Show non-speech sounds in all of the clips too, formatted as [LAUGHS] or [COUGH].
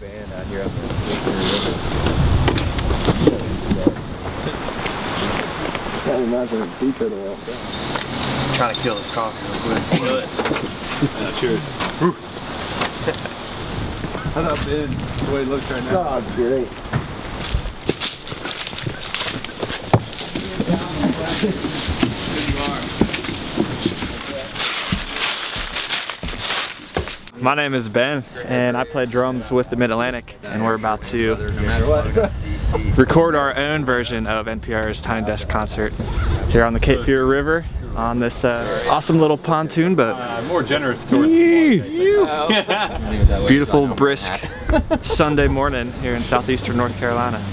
band out here on the river. Can't imagine a sea turtle walk down. Trying to kill this coffee real quick. Do it. Yeah, cheers. [LAUGHS] How about Ben? The way he looks right now. Oh, it's great. [LAUGHS] My name is Ben, and I play drums with the Midatlantic, and we're about to No matter what. record our own version of NPR's Tiny Desk concert here on the Cape Fear River on this uh, awesome little pontoon boat. Uh, more generous towards [LAUGHS] Beautiful, brisk Sunday morning here in southeastern North Carolina.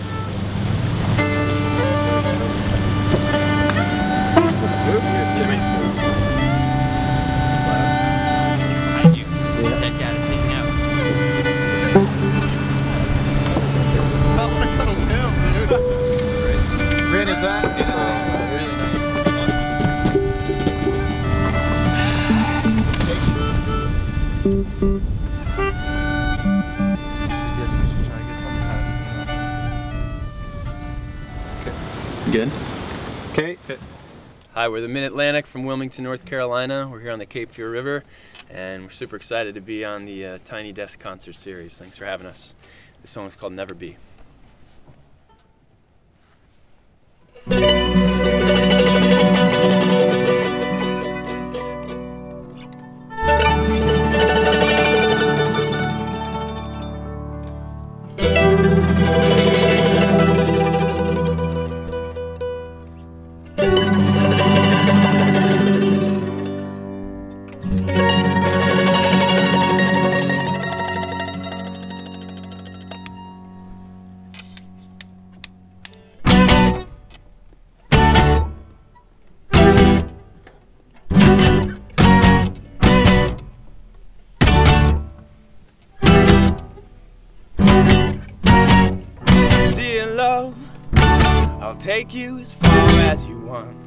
Good. Okay. Hi, we're the Midatlantic from Wilmington, North Carolina. We're here on the Cape Fear River, and we're super excited to be on the uh, Tiny Desk concert series. Thanks for having us. This song is called Never Be. I'll take you as far as you want.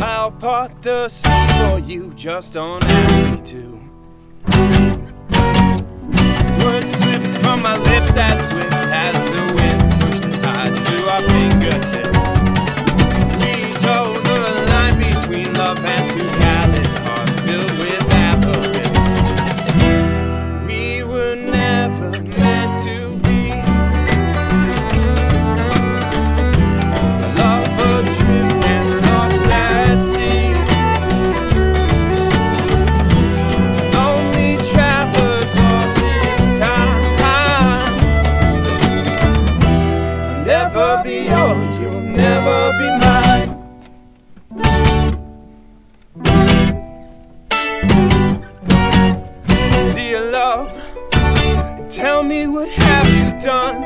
I'll part the sea for you, just don't ask me to. Words slip from my lips as swift me what have you done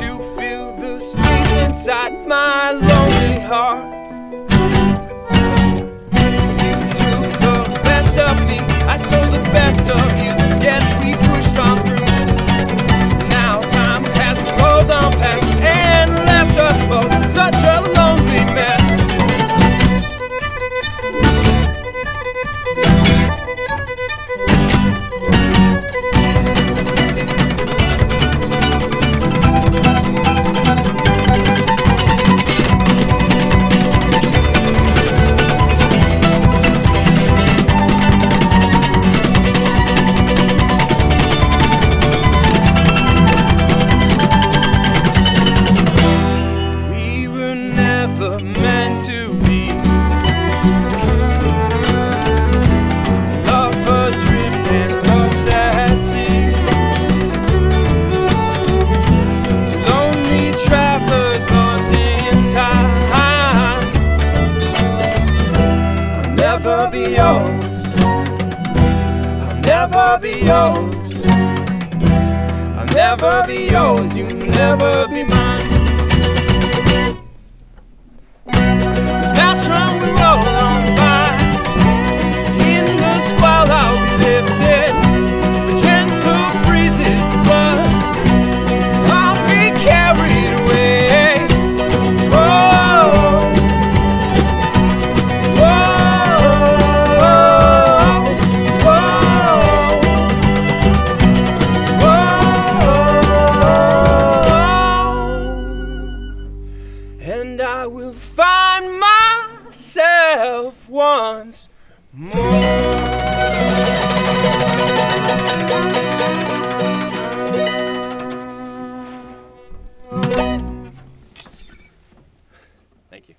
to fill the space inside my lonely heart? Never be yours. I'll never be yours. I'll never be yours. You'll never be mine. Once more. Thank you.